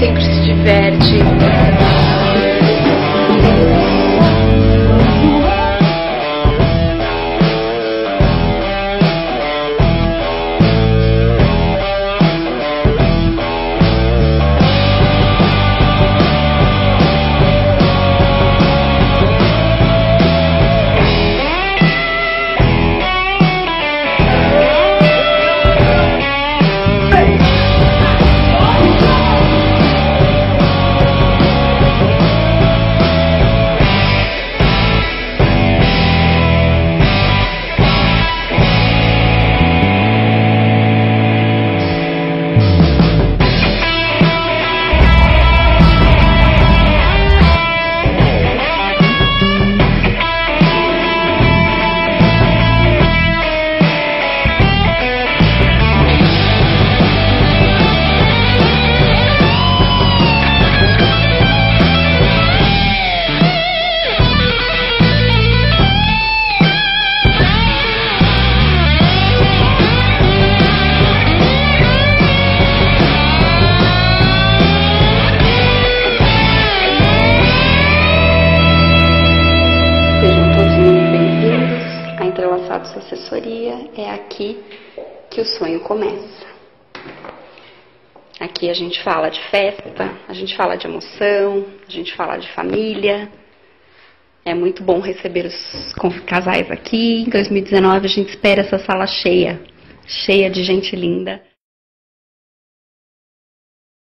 sempre se diverte. Entrelaçados Assessoria. É aqui que o sonho começa. Aqui a gente fala de festa, a gente fala de emoção, a gente fala de família. É muito bom receber os casais aqui. Em 2019 a gente espera essa sala cheia, cheia de gente linda.